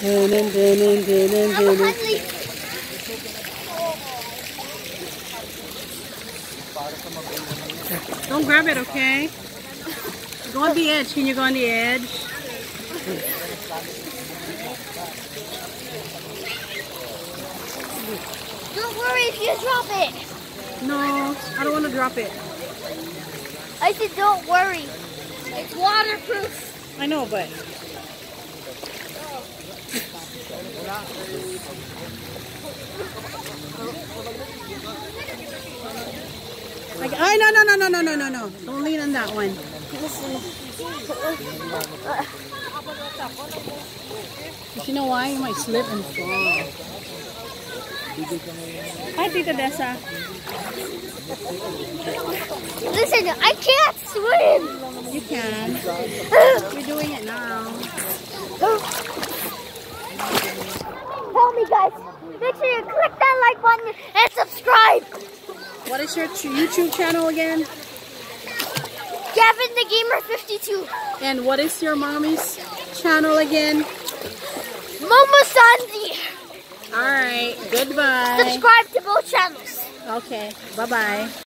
dun, dun, dun, dun, dun, dun, dun. Don't grab it, okay? Go on the edge. Can you go on the edge? Don't worry if you drop it. No, I don't want to drop it. I said don't worry. It's waterproof. I know, but like, I no no no no no no no no. Don't lean on that one. But you know why? You might slip and fall. Hi, Tita Dessa. Listen, I can't swim. Can. You're doing it now. Tell me, guys. Make sure you click that like button and subscribe. What is your YouTube channel again? Gavin the Gamer 52. And what is your mommy's channel again? MommaSon D. All right. Goodbye. Subscribe to both channels. Okay. Bye bye.